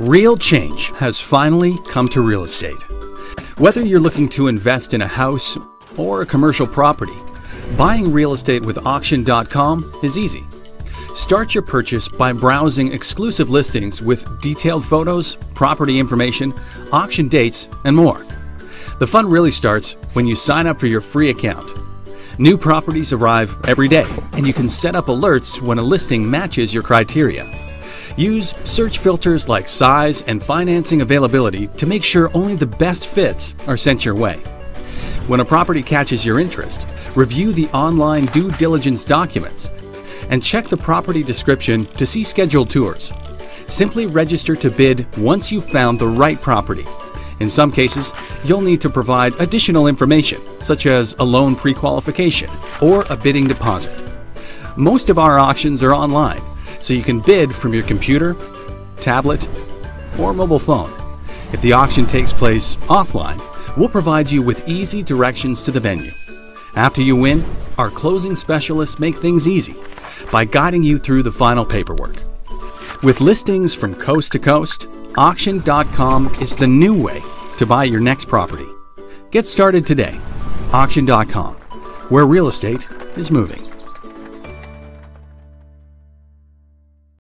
Real change has finally come to real estate. Whether you're looking to invest in a house or a commercial property, buying real estate with auction.com is easy. Start your purchase by browsing exclusive listings with detailed photos, property information, auction dates, and more. The fun really starts when you sign up for your free account. New properties arrive every day, and you can set up alerts when a listing matches your criteria. Use search filters like size and financing availability to make sure only the best fits are sent your way. When a property catches your interest, review the online due diligence documents and check the property description to see scheduled tours. Simply register to bid once you've found the right property. In some cases, you'll need to provide additional information, such as a loan pre-qualification or a bidding deposit. Most of our auctions are online, so you can bid from your computer, tablet, or mobile phone. If the auction takes place offline, we'll provide you with easy directions to the venue. After you win, our closing specialists make things easy by guiding you through the final paperwork. With listings from coast to coast, auction.com is the new way to buy your next property. Get started today. Auction.com, where real estate is moving.